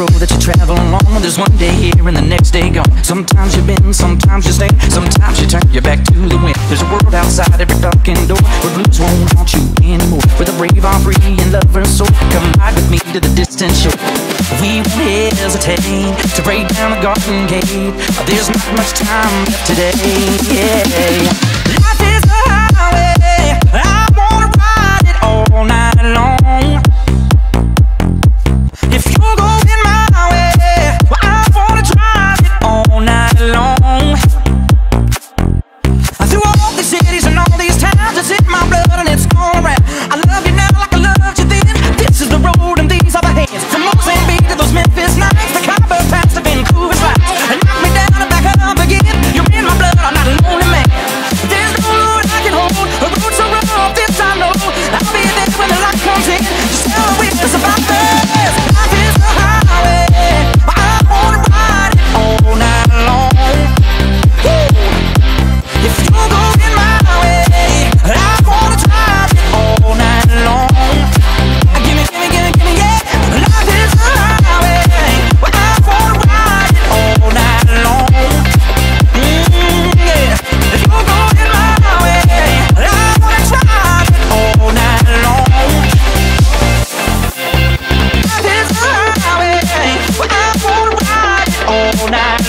road that you travel along. There's one day here and the next day gone. Sometimes you bend, sometimes you stay, sometimes you turn your back to the wind. There's a world outside every darkened door where blues won't haunt you anymore. Where the brave are free and lovers soar. Come ride with me to the distant shore. We won't hesitate to break down the garden gate. There's not much time left today. Yeah.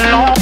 long